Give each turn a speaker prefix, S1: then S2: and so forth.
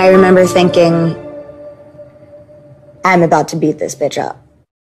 S1: I remember thinking, I'm about to beat this bitch up.